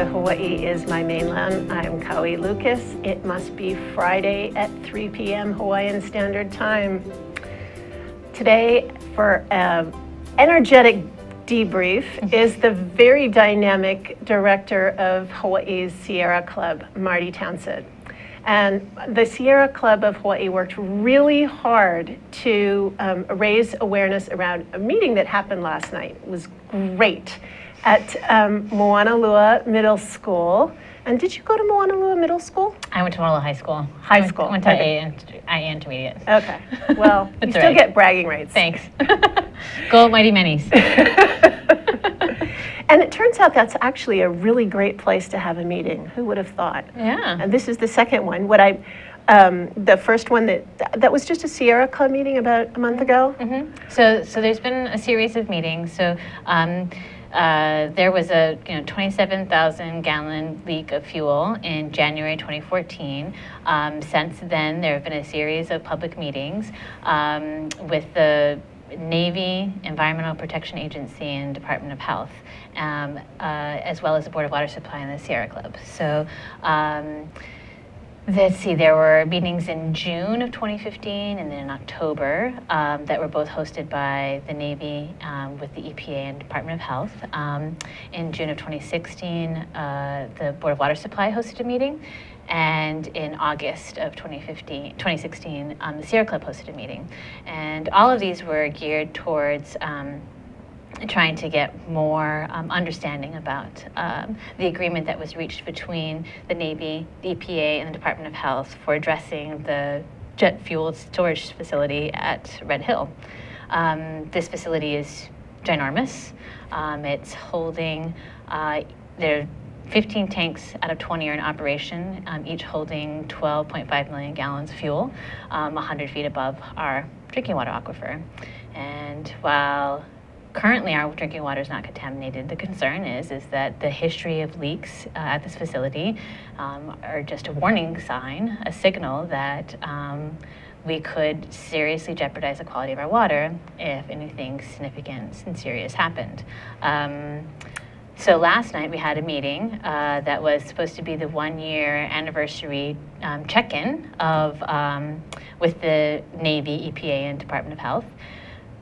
to Hawaii is my mainland. I'm Kaui Lucas. It must be Friday at 3 p.m. Hawaiian Standard Time. Today, for an energetic debrief, mm-hmm. is the very dynamic director of Hawaii's Sierra Club, Marti Townsend. And the Sierra Club of Hawaii worked really hard to um, raise awareness around a meeting that happened last night. It was great at um, Moanalua Middle School. And did you go to Moanalua Middle School? I went to Moanalua High School. High I went, school. went to Okay. Aiea, Aiea Intermediate. Okay. Well, you still right. get bragging rights. Thanks. Go Mighty Minis. And it turns out that's actually a really great place to have a meeting. Who would have thought? Yeah. And this is the second one. What I, um, the first one that that was just a Sierra Club meeting about a month ago. Mm-hmm. So, so there's been a series of meetings. So, um, uh, there was a you know 27,000 gallon leak of fuel in January 2014. Um, since then, there have been a series of public meetings um, with the Navy, Environmental Protection Agency, and Department of Health, um, uh, as well as the Board of Water Supply and the Sierra Club. So. Um, Let's see, there were meetings in June of 2015 and then in October um, that were both hosted by the Navy um, with the EPA and Department of Health. Um, in June of 2016, uh, the Board of Water Supply hosted a meeting. And in August of 2015, 2016, um, the Sierra Club hosted a meeting. And all of these were geared towards um, trying to get more um, understanding about um, the agreement that was reached between the Navy, the EPA, and the Department of Health for addressing the jet fuel storage facility at Red Hill. Um, this facility is ginormous. Um, it's holding, uh, there 15 tanks out of 20 are in operation, um, each holding 12.5 million gallons of fuel, um, 100 feet above our drinking water aquifer. And while currently our drinking water is not contaminated. The concern is is that the history of leaks uh, at this facility um, are just a warning sign, a signal that um, we could seriously jeopardize the quality of our water if anything significant and serious happened. Um, so last night we had a meeting uh, that was supposed to be the one-year anniversary um, check-in of um, with the Navy, EPA, and Department of Health,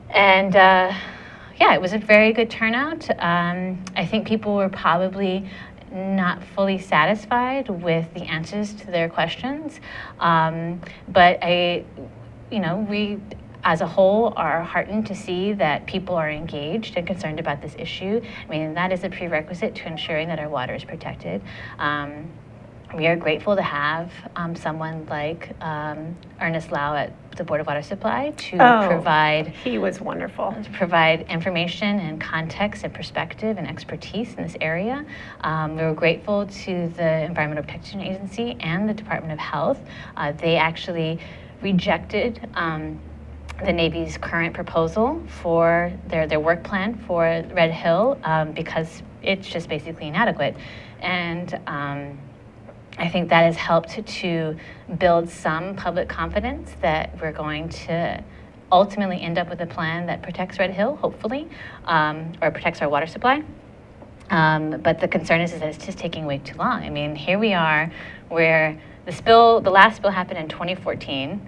and. Uh, yeah, it was a very good turnout. Um, I think people were probably not fully satisfied with the answers to their questions, um, but I, you know, we as a whole are heartened to see that people are engaged and concerned about this issue. I mean, that is a prerequisite to ensuring that our water is protected. Um, we are grateful to have um, someone like um, Ernest Lau at the Board of Water Supply to Oh. provide He was wonderful. to provide information and context and perspective and expertise in this area. Um, we were grateful to the Environmental Protection Agency and the Department of Health. Uh, they actually rejected um, the Navy's current proposal for their, their work plan for Red Hill um, because it's just basically inadequate. And um, I think that has helped to build some public confidence that we're going to ultimately end up with a plan that protects Red Hill, hopefully, um, or protects our water supply. Um, but the concern is, is that it's just taking way too long. I mean, here we are, where the spill, the last spill happened in 2014.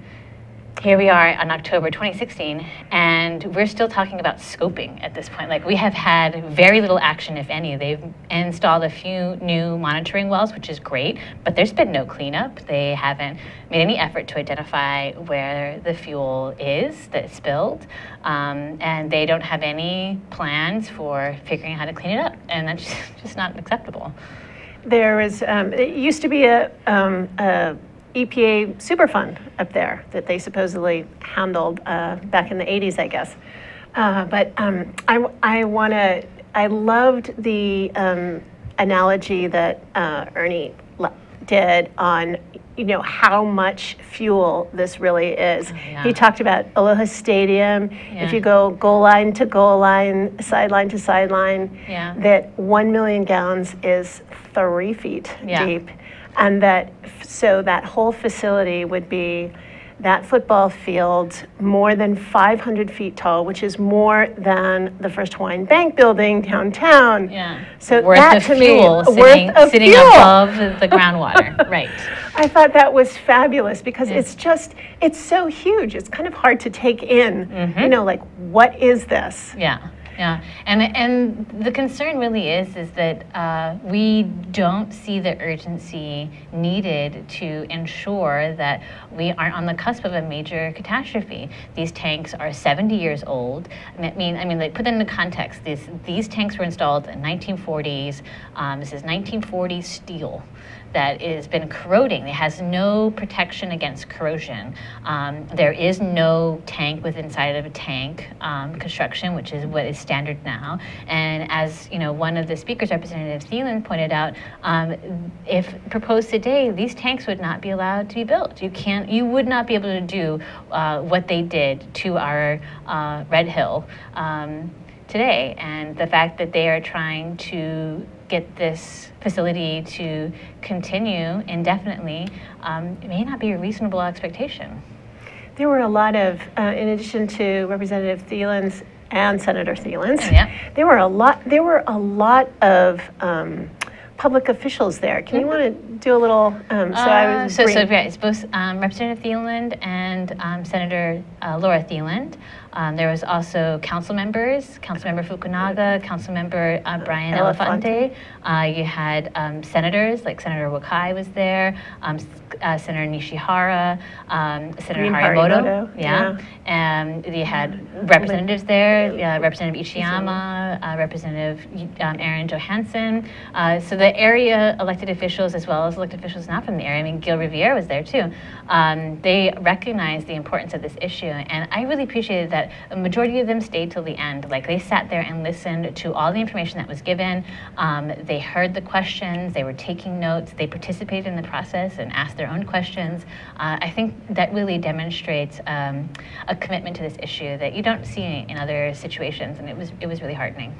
Here we are on October 2016, and we're still talking about scoping at this point. Like, we have had very little action, if any. They've installed a few new monitoring wells, which is great, but there's been no cleanup. They haven't made any effort to identify where the fuel is that spilled, um, and they don't have any plans for figuring out how to clean it up, and that's just not acceptable. There was, um, it used to be a, um, a EPA Superfund up there that they supposedly handled uh, back in the 80s, I guess. Uh, but um, I, I want to, I loved the um, analogy that uh, Ernie did on, you know, how much fuel this really is. yeah. He talked about Aloha Stadium. Yeah. If you go goal line to goal line, sideline to sideline, Yeah. that 1 million gallons is three feet deep. And that, so that whole facility would be that football field more than 500 feet tall, which is more than the First Hawaiian Bank building downtown. Yeah. So worth that of to fuel me, sitting, worth of sitting fuel. above the groundwater. right. I thought that was fabulous because it's just, it's so huge. It's kind of hard to take in. Mm-hmm. You know, like, what is this? Yeah, yeah, and and the concern really is is that uh, we don't see the urgency needed to ensure that we aren't on the cusp of a major catastrophe. These tanks are 70 years old. I mean, I mean, like put that into context. These these tanks were installed in 1940s. Um, this is 1940 steel that has been corroding. It has no protection against corrosion. Um, there is no tank with inside of a tank um, construction, which is what is standard now. And as you know, one of the speakers, Representative Thielen, pointed out, um, if proposed today, these tanks would not be allowed to be built. You can't, you would not be able to do uh, what they did to our uh, Red Hill. Um, today and the fact that they are trying to get this facility to continue indefinitely um, may not be a reasonable expectation. There were a lot of, uh, in addition to Representative Thielen's and Senator Thielen's, Yeah. there were a lot. There were a lot of um, public officials there. Can you want to do a little? Um, so I Uh, was. so, so yeah, it's both um, Representative Thielen and um, Senator uh, Laura Thielen. Um, there was also council members, Councilmember Fukunaga, Councilmember uh, Brandon Elefante. Uh, you had um, senators, like Senator Wakai was there, um, uh, Senator Nishihara, um, Senator Breene Harimoto. Harimoto, Yeah. And you had representatives there, uh, Representative Ichiyama, uh, Representative um, Aaron Johanson. Uh, so the area elected officials, as well as elected officials not from the area, I mean, Gil Riviere was there too. Um, they recognized the importance of this issue, and I really appreciated that a majority of them stayed till the end. Like they sat there and listened to all the information that was given. Um, they heard the questions, they were taking notes, they participated in the process and asked their own questions. Uh, I think that really demonstrates um, a commitment to this issue that you don't see in other situations, and it was it was really heartening.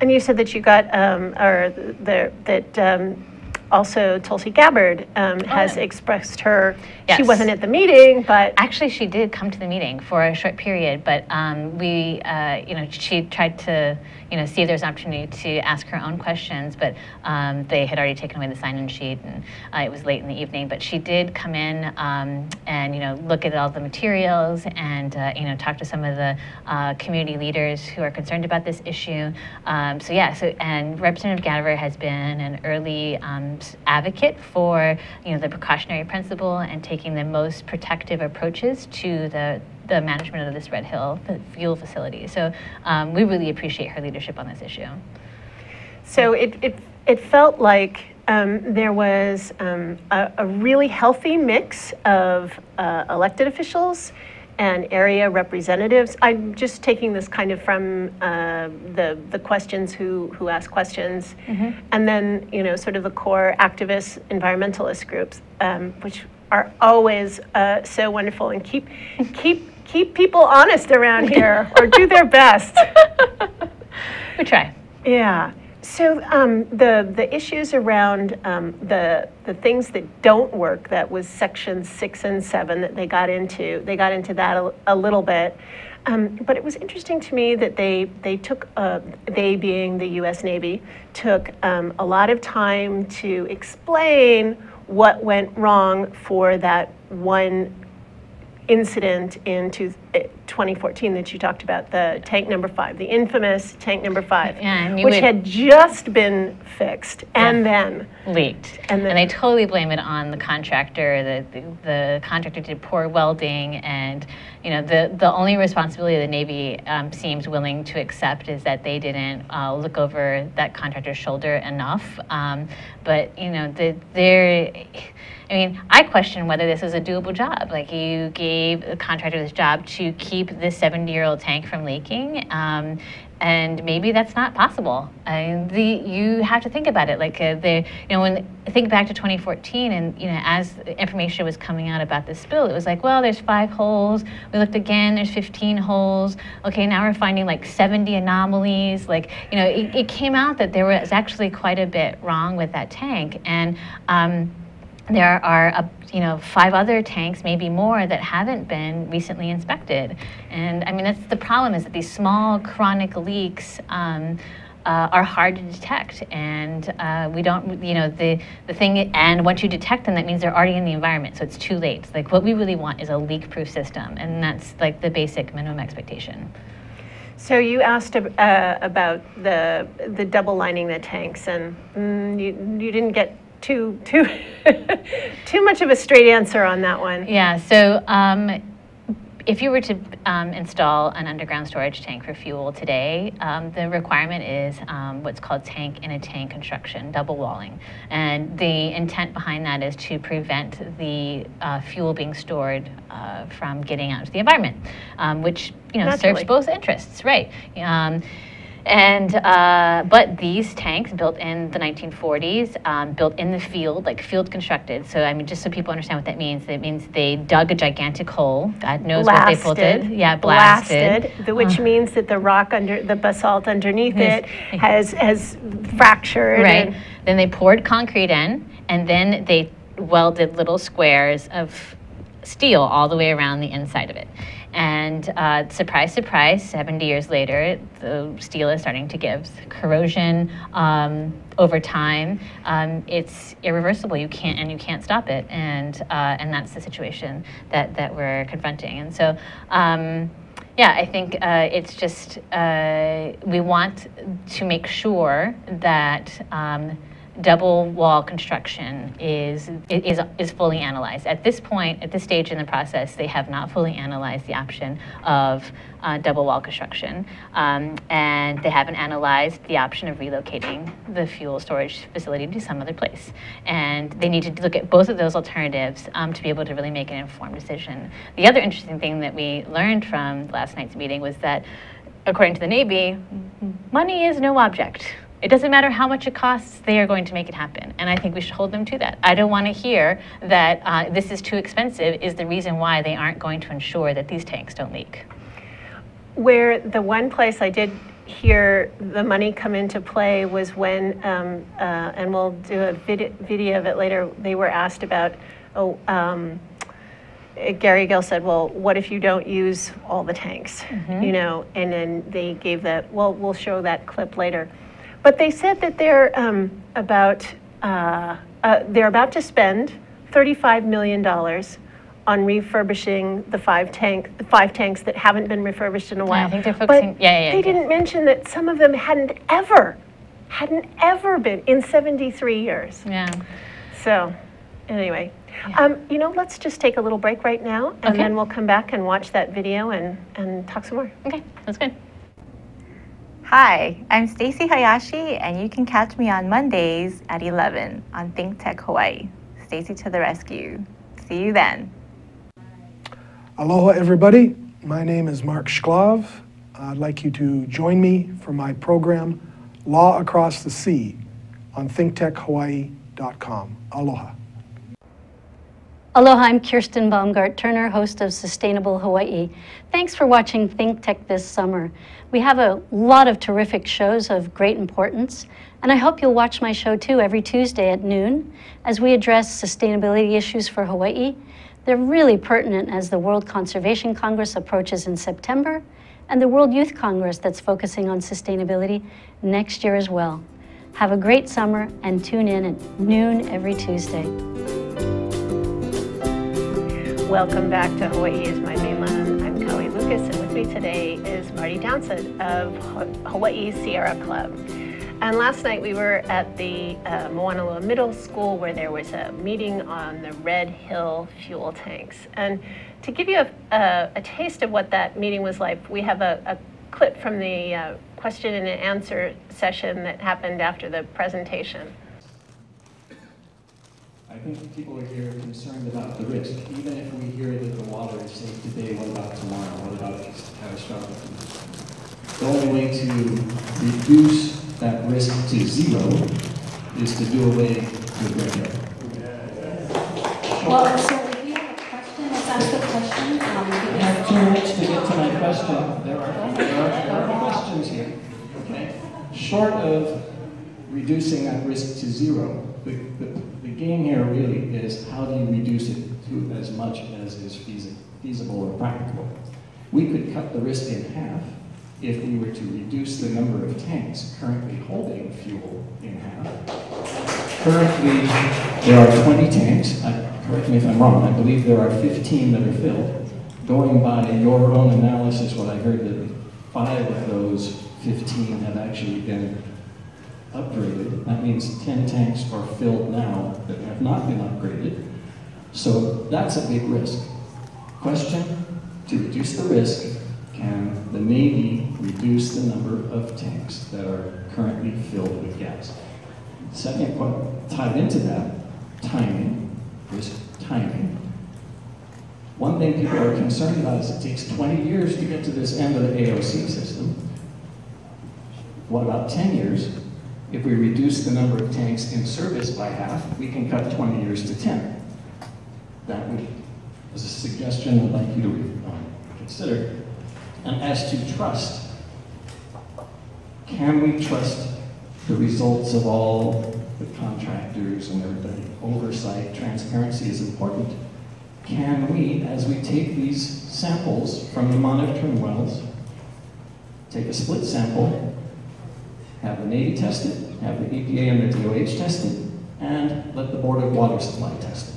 And you said that you got, um, or the, that um, also Tulsi Gabbard um, has yeah. expressed her. She Oh, wasn't at the meeting, but Actually, she did come to the meeting for a short period, but um, we, uh, you know, she tried to, you know, see if there's an opportunity to ask her own questions, but um, they had already taken away the sign-in sheet, and uh, it was late in the evening. But she did come in um, and, you know, look at all the materials and, uh, you know, talk to some of the uh, community leaders who are concerned about this issue. Um, so yeah, so and Representative Gabbard has been an early um, advocate for, you know, the precautionary principle and taking the most protective approaches to the the management of this Red Hill fuel facility. So um, we really appreciate her leadership on this issue. So it, it, it felt like um, there was um, a, a really healthy mix of uh, elected officials and area representatives. I'm just taking this kind of from uh, the, the questions who, who ask questions, and then, you know, sort of the core activists, environmentalist groups, um, which are always uh, so wonderful and keep, keep, keep people honest around here or do their best. We try. Yeah. So um, the the issues around um, the the things that don't work that was section six and seven that they got into they got into that a, a little bit, um, but it was interesting to me that they they took uh, they being the U.S. Navy took um, a lot of time to explain what went wrong for that one incident in two, 2014 that you talked about, the tank number five, the infamous tank number five, Yeah, which would- had just been fixed and then leaked. And And, they totally blame it on the contractor. The, the, the contractor did poor welding, and you know the, the only responsibility the Navy um, seems willing to accept is that they didn't uh, look over that contractor's shoulder enough. Um, but you know the, they're. I mean, I question whether this is a doable job. Like, you gave the contractor this job to keep this 70 year old tank from leaking. Um, and maybe that's not possible. The, you have to think about it. Like, uh, the, you know, when think back to 2014, and you know, as information was coming out about this spill, it was like, well, there's five holes. We looked again, there's 15 holes. Okay, now we're finding like 70 anomalies. Like, you know, it, it came out that there was actually quite a bit wrong with that tank, and. Um, there are, you know, five other tanks, maybe more, that haven't been recently inspected. And I mean, that's the problem is that these small chronic leaks um, uh, are hard to detect, and uh, we don't, you know, the the thing. And once you detect them, that means they're already in the environment, so it's too late. Like what we really want is a leak-proof system, and that's like the basic minimum expectation. So you asked uh, about the the double lining the tanks, and mm, you you didn't get too too too much of a straight answer on that one. Yeah. So. Um, if you were to um, install an underground storage tank for fuel today, um, the requirement is um, what's called tank in a tank construction, double walling. And the intent behind that is to prevent the uh, fuel being stored uh, from getting out into the environment, um, which you know Naturally. serves both interests, right? And uh, but these tanks built in the 1940s, um, built in the field, like field constructed. So I mean, just so people understand what that means, it means they dug a gigantic hole. God knows what they pulled it. Yeah, blasted. blasted which Uh. means that the rock under the basalt underneath it has has fractured. Right. Then they poured concrete in, and then they welded little squares of steel all the way around the inside of it. And uh, surprise, surprise, 70 years later, the steel is starting to give corrosion um, over time. Um, it's irreversible. You can't, and you can't stop it. And uh, and that's the situation that that we're confronting. And so. Um, yeah, I think uh, it's just uh, we want to make sure that um, double wall construction is, is is fully analyzed. At this point, at this stage in the process, they have not fully analyzed the option of uh, double wall construction, um, and they haven't analyzed the option of relocating the fuel storage facility to some other place. And they need to look at both of those alternatives um, to be able to really make an informed decision. The other interesting thing that we learned from last night's meeting was that, according to the Navy, money is no object. It doesn't matter how much it costs, they are going to make it happen. And I think we should hold them to that. I don't want to hear that uh, this is too expensive, is the reason why they aren't going to ensure that these tanks don't leak. Where the one place I did hear the money come into play was when, um, uh, and we'll do a vid- video of it later, they were asked about, oh, um, Gary Gill said, well, what if you don't use all the tanks? You know, and then they gave that, well, we'll show that clip later. But they said that they're um, about, uh, uh, they're about to spend $35 million on refurbishing the five tank, the five tanks that haven't been refurbished in a while. I think they're But focusing- yeah, yeah, yeah, They yeah. didn't mention that some of them hadn't ever, hadn't ever been in 73 years. Yeah. So, anyway, um, you know, let's just take a little break right now, and Okay. then we'll come back and watch that video and, and talk some more. Okay, that's good. Hi, I'm Stacy Hayashi, and you can catch me on Mondays at 11 on Think Tech Hawaii. Stacy to the rescue. See you then. Aloha, everybody. My name is Mark Shklov. I'd like you to join me for my program, Law Across the Sea, on thinktechhawaii.com. Aloha. Aloha, I'm Kirsten Baumgart Turner, host of Sustainable Hawaii. Thanks for watching Think Tech this summer. We have a lot of terrific shows of great importance, and I hope you'll watch my show too every Tuesday at noon as we address sustainability issues for Hawaii. They're really pertinent as the World Conservation Congress approaches in September and the World Youth Congress that's focusing on sustainability next year as well. Have a great summer and tune in at noon every Tuesday. Welcome back to Hawaii is my mainland. I'm Kaui Lucas, and with me today is Marti Townsend of Hawaii Sierra Club. And last night we were at the uh, Moanalua Middle School where there was a meeting on the Red Hill fuel tanks. And to give you a, a, a taste of what that meeting was like, we have a, a clip from the uh, question and answer session that happened after the presentation. I think people are here concerned about the risk. Even if we hear that the water is safe today, what about tomorrow? What about catastrophic? The only way to reduce that risk to zero is to do away with red Hill. Well, so if you have a question, let's ask the question. Um, I have two minutes to get to my question. There are, there are, there are questions here, okay? Short of reducing that risk to zero, the, the, the game here really is how do you reduce it to as much as is feasible or practicable. We could cut the risk in half if we were to reduce the number of tanks currently holding fuel in half. Currently, there are 20 tanks. I, correct me if I'm wrong. I believe there are 15 that are filled. Going by your own analysis, what I heard that five of those 15 have actually been upgraded. That means 10 tanks are filled now that have not been upgraded. So that's a big risk. Question, to reduce the risk, can the Navy reduce the number of tanks that are currently filled with gas? Second point, tied into that, timing, risk timing. One thing people are concerned about is it takes 20 years to get to this end of the AOC system. What about 10 years? If we reduce the number of tanks in service by half, we can cut 20 years to 10. That would, is a suggestion I'd like you to um, consider. And as to trust, can we trust the results of all the contractors and everybody? Oversight, transparency is important. Can we, as we take these samples from the monitoring wells, take a split sample, have the Navy test it, have the EPA and the DOH test it, and let the Board of Water Supply test it.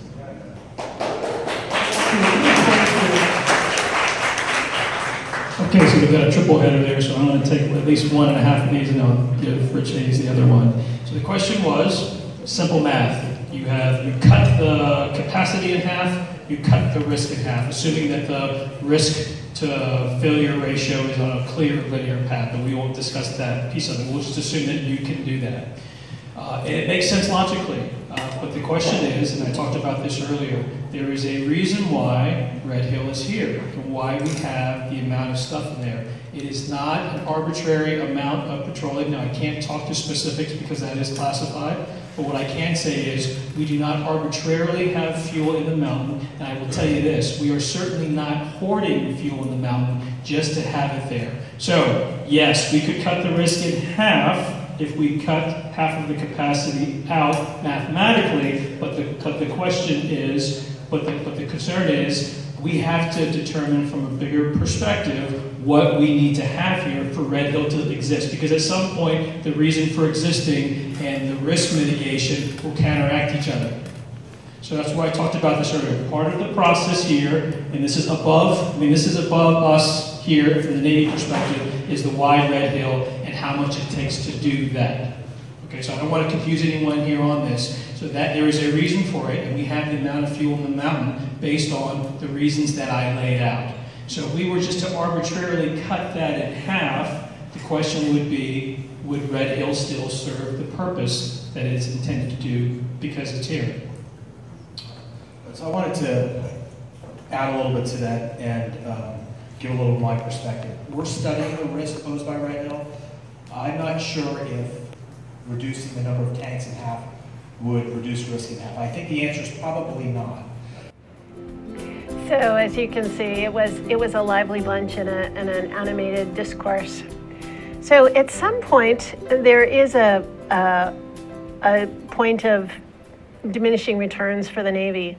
Okay, so we've got a triple header there, so I'm going to take at least one and a half of these and I'll give Rich Hayes the other one. So the question was, simple math. You have, you cut the capacity in half, you cut the risk in half, assuming that the risk to failure ratio is on a clear linear path, but we won't discuss that piece of it. We'll just assume that you can do that. Uh, and it makes sense logically, uh, but the question is, and I talked about this earlier, there is a reason why Red Hill is here, and why we have the amount of stuff in there. It is not an arbitrary amount of petroleum. Now, I can't talk to specifics because that is classified, but what I can say is we do not arbitrarily have fuel in the mountain, and I will tell you this, we are certainly not hoarding fuel in the mountain just to have it there. So, yes, we could cut the risk in half if we cut half of the capacity out mathematically, but the, but the question is, but the, but the concern is, we have to determine from a bigger perspective what we need to have here for Red Hill to exist. Because at some point, the reason for existing and the risk mitigation will counteract each other. So that's why I talked about this earlier. Part of the process here, and this is above, I mean, this is above us here from the Navy perspective, is the wide Red Hill and how much it takes to do that. Okay, so I don't want to confuse anyone here on this. So that there is a reason for it, and we have the amount of fuel in the mountain based on the reasons that I laid out. So if we were just to arbitrarily cut that in half, the question would be, would Red Hill still serve the purpose that it's intended to do because it's here? So I wanted to add a little bit to that and um, give a little of my perspective. We're studying the risk posed by Red Hill. I'm not sure if reducing the number of tanks in half would reduce risk in half. I think the answer is probably not. So as you can see, it was it was a lively bunch and, a, and an animated discourse. So at some point, there is a, a, a point of diminishing returns for the Navy,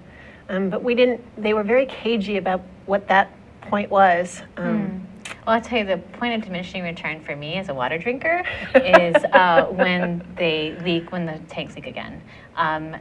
um, but we didn't. They were very cagey about what that point was. Um, mm. Well, I'll tell you, the point of diminishing return for me as a water drinker is uh, when they leak, when the tanks leak again. Um,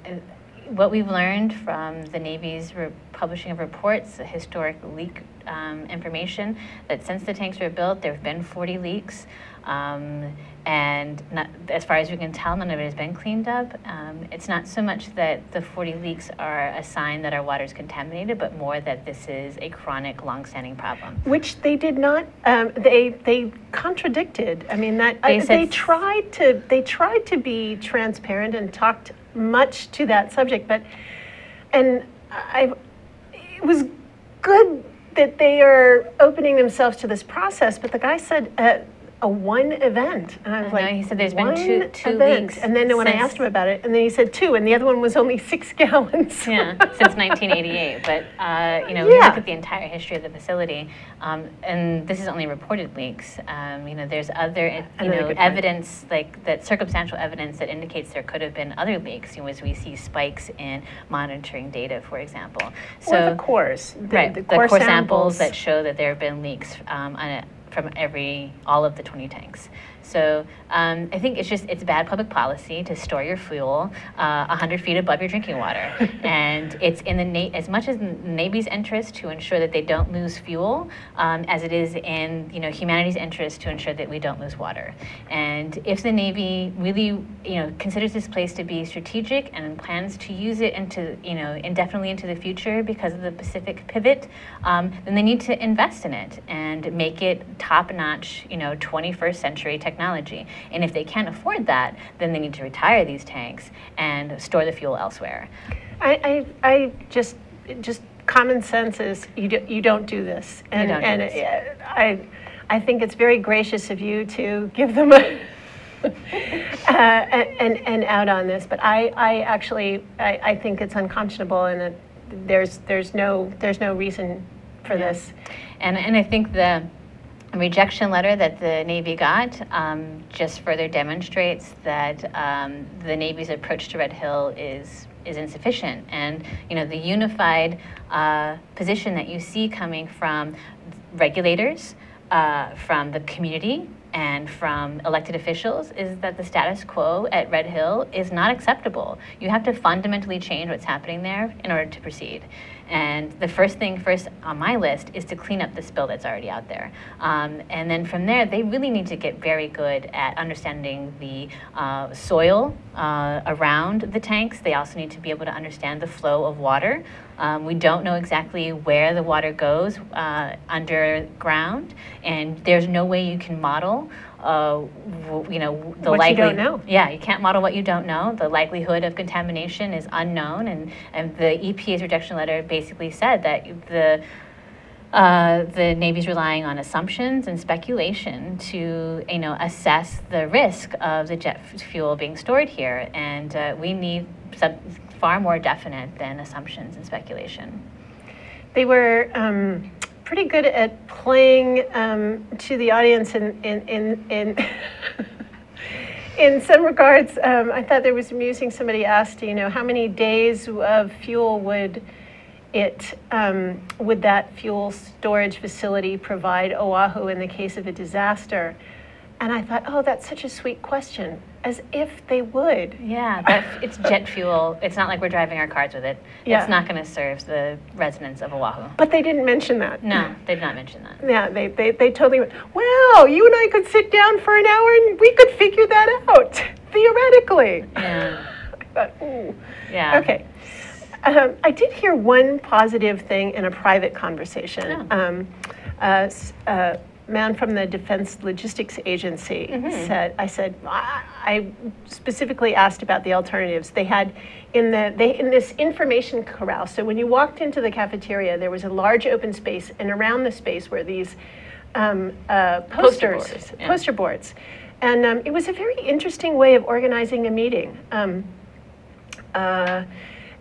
what we've learned from the Navy's publishing of reports, historic leak um, information, that since the tanks were built, there have been 40 leaks. Um, and not, as far as we can tell, none of it has been cleaned up. Um, it's not so much that the 40 leaks are a sign that our water is contaminated, but more that this is a chronic, long-standing problem. Which they did not. Um, they they contradicted. I mean that they, uh, they tried to they tried to be transparent and talked much to that subject, but and I it was good that they are opening themselves to this process. But the guy said. Uh, a one event. And I was I know, like, he said there's been two- two event?" leaks And then when I asked him about it, and then he said two, and the other one was only six gallons. Yeah, since 1988. But uh, you know, you Yeah. look at the entire history of the facility, um, and this is only reported leaks. Um, you know, there's other you know good point. evidence like that circumstantial evidence that indicates there could have been other leaks. You know, as we see spikes in monitoring data, for example. or the cores. The, right, the the core, core, samples. samples that show that there have been leaks um, on it from every all of the 20 tanks. So um, I think it's just it's bad public policy to store your fuel uh, 100 feet above your drinking water, and it's in the na- as much as the Navy's interest to ensure that they don't lose fuel, um, as it is in you know humanity's interest to ensure that we don't lose water. And if the Navy really you know considers this place to be strategic and plans to use it into you know indefinitely into the future because of the Pacific pivot, um, then they need to invest in it and make it top-notch you know 21st century technology. And if they can't afford that, then they need to retire these tanks and store the fuel elsewhere. I, I, I just, just common sense is you, do, you don't do this. And, don't do and this. I, I think it's very gracious of you to give them a, uh, and, and out on this. But I, I actually, I, I think it's unconscionable and that there's, there's, no, there's no reason for Yeah. this. And, and I think the rejection letter that the Navy got um, just further demonstrates that um, the Navy's approach to Red Hill is is insufficient. And you know the unified uh, position that you see coming from regulators, uh, from the community, and from elected officials is that the status quo at Red Hill is not acceptable. You have to fundamentally change what's happening there in order to proceed. And the first thing first on my list is to clean up the spill that's already out there. Um, and then from there, they really need to get very good at understanding the uh, soil uh, around the tanks. They also need to be able to understand the flow of water. Um, we don't know exactly where the water goes uh, underground, and there's no way you can model. Uh, you know the What you likely don't know. yeah, you can't model what you don't know. The likelihood of contamination is unknown, and, and the EPA's rejection letter basically said that the uh, the Navy's relying on assumptions and speculation to, you know, assess the risk of the jet f- fuel being stored here, and uh, we need far more definite than assumptions and speculation. They were um, pretty good at playing um, to the audience in in in. in In some regards, um, I thought there was amusing. Somebody asked, you know, how many days of fuel would it um, would that fuel storage facility provide Oahu in the case of a disaster? And I thought, oh, that's such a sweet question, as if they would. Yeah, but it's jet fuel. It's not like we're driving our cars with it. Yeah. It's not going to serve the residents of Oahu. But they didn't mention that. No, they did not mention that. Yeah, they, they, they totally went, wow, you and I could sit down for an hour and we could figure that out, theoretically. Yeah. I thought, ooh. Yeah. Okay. Um, I did hear one positive thing in a private conversation. Oh. Um, s- a man from the Defense Logistics Agency Mm-hmm. said, I said, I, specifically asked about the alternatives. They had in the they in this information corral. So when you walked into the cafeteria, there was a large open space, and around the space were these um, uh, Poster posters, boards, yeah. poster boards, and um, it was a very interesting way of organizing a meeting. Um, uh,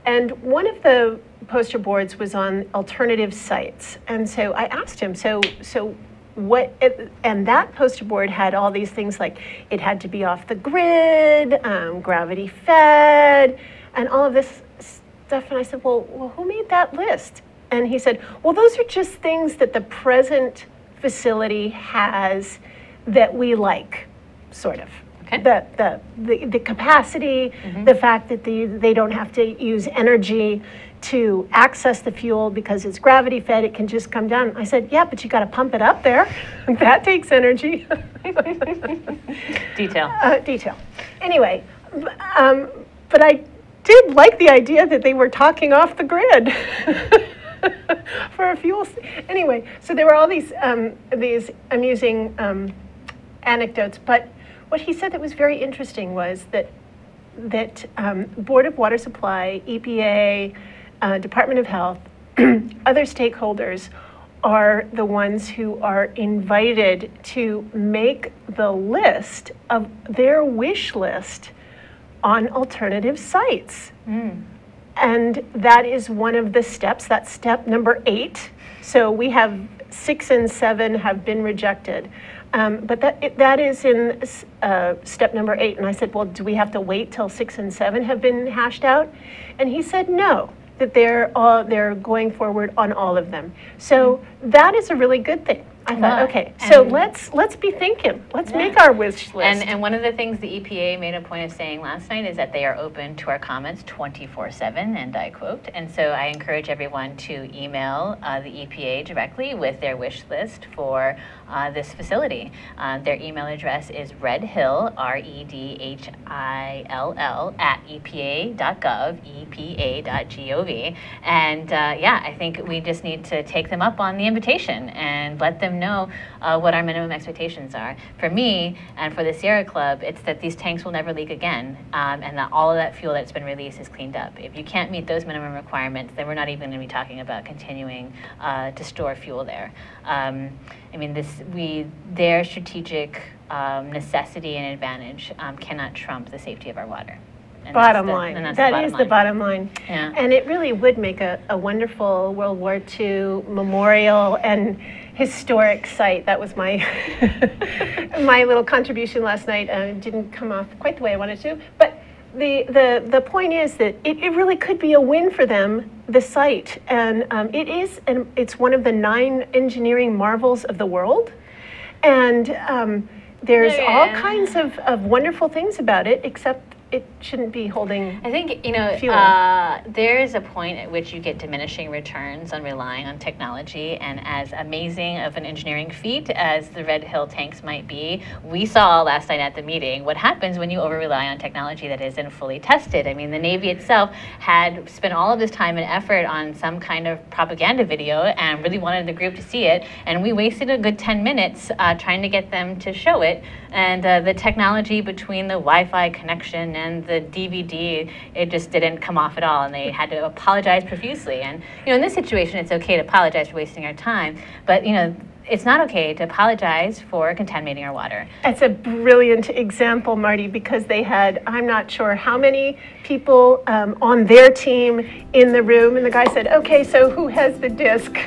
and one of the poster boards was on alternative sites. And so I asked him, so, so what, and that poster board had all these things like it had to be off the grid, um, gravity fed, and all of this stuff. And I said, well, well, who made that list? And he said, well, those are just things that the present facility has that we like, sort of Okay. the, the, the, the capacity, the fact that the, they don't have to use energy to access the fuel because it's gravity fed, it can just come down. I said, yeah, but you got to pump it up there. that takes energy. Detail. uh, detail. Anyway, um, but I did like the idea that they were talking off the grid for a fuel. Anyway, so there were all these um, these amusing um, anecdotes. But what he said that was very interesting was that that um, Board of Water Supply, EPA, uh, Department of Health, other stakeholders are the ones who are invited to make the list of their wish list on alternative sites. And that is one of the steps. That's step number eight. So we have six and seven have been rejected. Um, but that, that is in uh, step number eight. And I said, well, do we have to wait till six and seven have been hashed out? And he said, no, that they're, all, they're going forward on all of them. So that is a really good thing. I thought, okay, so and- let's, let's be thinking. Let's make our wish list. And, and one of the things the EPA made a point of saying last night is that they are open to our comments 24 7, and I quote. And so I encourage everyone to email uh, the EPA directly with their wish list for uh, this facility. Uh, their email address is redhill, R E D H I L L, at E epa.gov, epa.gov. And uh, yeah, I think we just need to take them up on the invitation and let them know uh, what our minimum expectations are. For me and for the Sierra Club, it's that these tanks will never leak again um, and that all of that fuel that's been released is cleaned up. If you can't meet those minimum requirements, then we're not even going to be talking about continuing uh, to store fuel there. Um, I mean, this we their strategic um, necessity and advantage um, cannot trump the safety of our water. And Bottom the- line. and that's That is the line. bottom line. Yeah. And it really would make a, a wonderful World War II memorial and historic site. That was my my little contribution last night. Uh, didn't come off quite the way I wanted to, but the, the, the point is that it, it really could be a win for them, the site. And um, it is, and it's one of the nine engineering marvels of the world. And um, there's all Yeah. kinds of, of wonderful things about it, except it shouldn't be holding. I think you know uh, there is a point at which you get diminishing returns on relying on technology, and as amazing of an engineering feat as the Red Hill tanks might be, we saw last night at the meeting what happens when you over rely on technology that isn't fully tested. I mean, the Navy itself had spent all of this time and effort on some kind of propaganda video and really wanted the group to see it, and we wasted a good 10 minutes uh, trying to get them to show it. And uh, the technology between the Wi-Fi connection and the DVD, it just didn't come off at all, and they had to apologize profusely. And you know, in this situation, it's okay to apologize for wasting our time, but you know, it's not okay to apologize for contaminating our water. It's a brilliant example, Marti, because they had, I'm not sure how many people um, on their team in the room, and the guy said, okay, so who has the disc?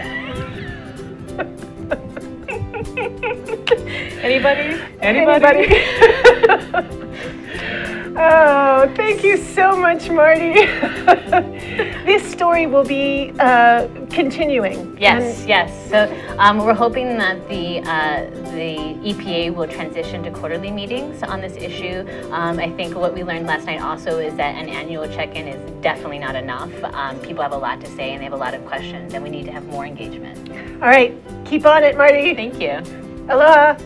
Anybody? Anybody? oh, thank you so much, Marti. this story will be uh, continuing. Yes, And- yes. So um, we're hoping that the uh, the EPA will transition to quarterly meetings on this issue. Um, I think what we learned last night also is that an annual check-in is definitely not enough. Um, people have a lot to say and they have a lot of questions, and we need to have more engagement. All right, keep on it, Marti. Thank you. Aloha.